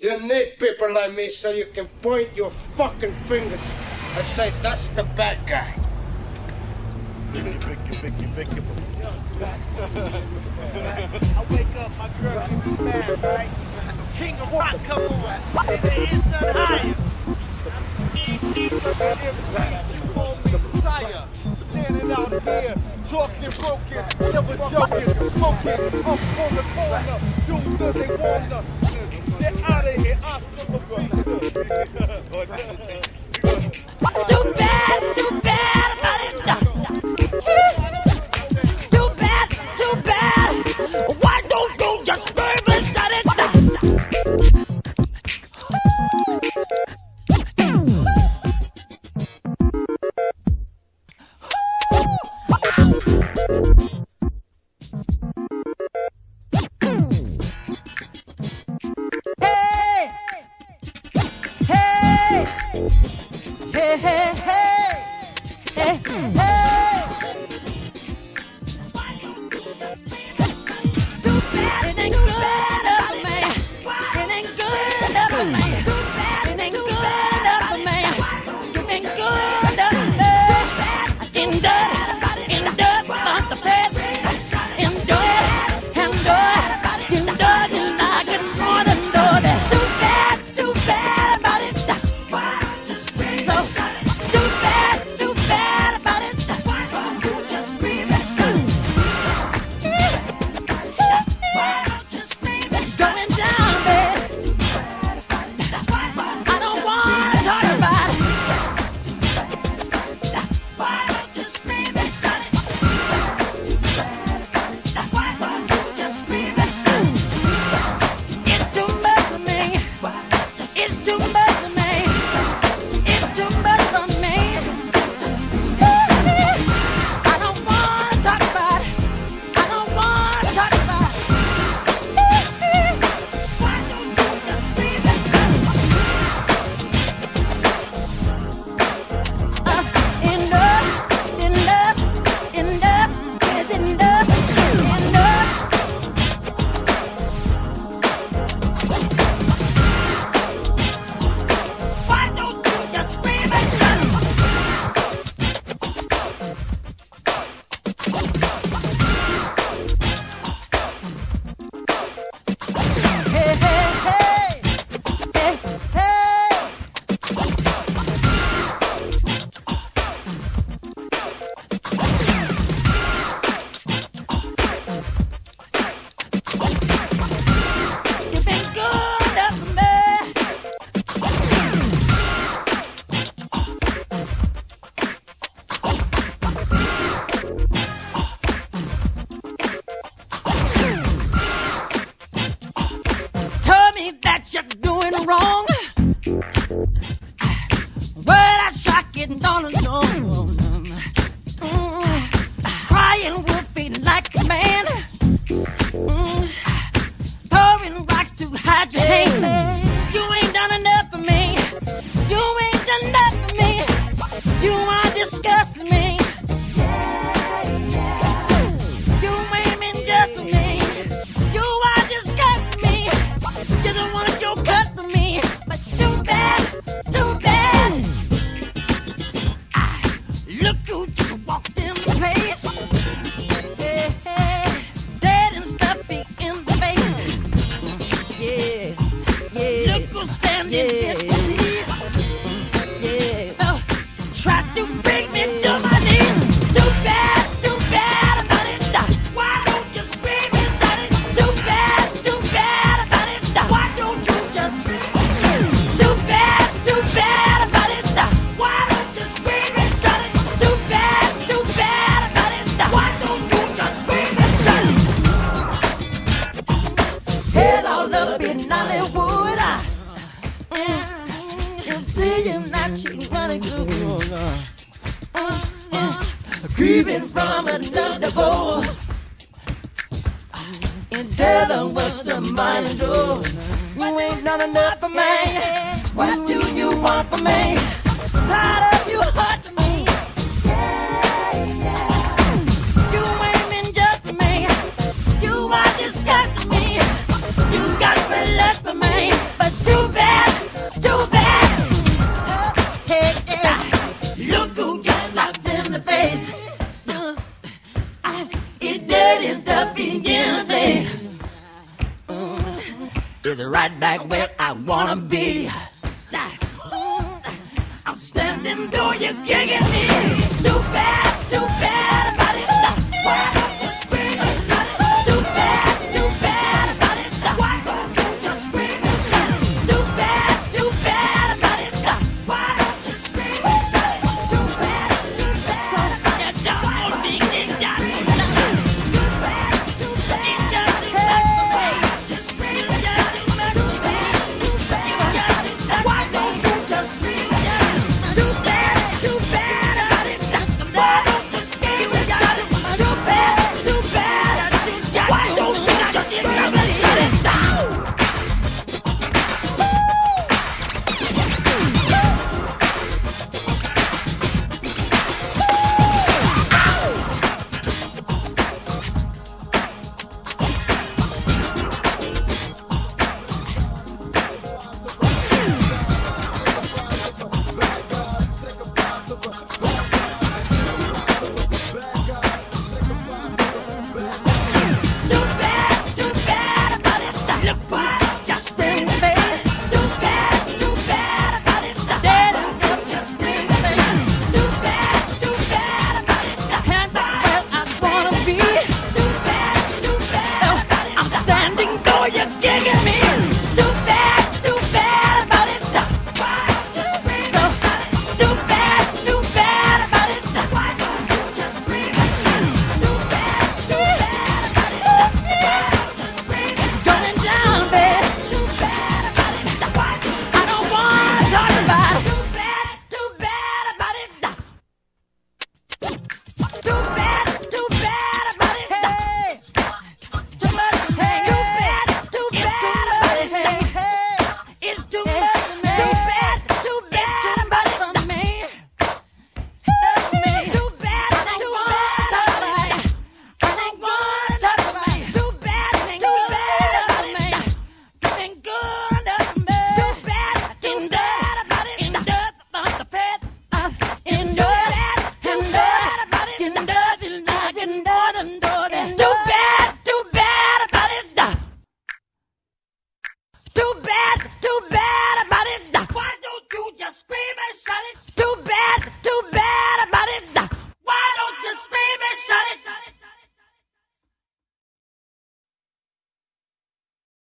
You need people like me so you can point your fucking fingers and say that's the bad guy. I wake up, my girl give me smash, right? King of rock, come on. Say there is none higher. Messiah, standing out here, talking broken, never joking, smoking, up on the corner, do till they wanna. Hey, hey, hey! Hey, hey! Ain't good enough for me. It ain't good enough all alone. Mm. Crying like a man. Mm. Throwing rocks to hide your hate. Standing Yeah. in police. Yeah. Oh, try to bring me to my knees. Too bad, too bad about it. Why don't you scream and shout it? Too bad, too bad about it. Why don't you just scream? Too bad, too bad about it. Why don't you scream and shout it? Too bad, too bad about it. Why don't you just scream and shout it? Head all up in Hollywood. Creeping from another pole. And tell them what's somebody do. You ain't done enough for me. What do you want from me? right back where I wanna be. I'm standing door, you're kicking me. Too bad, too bad. Too bad.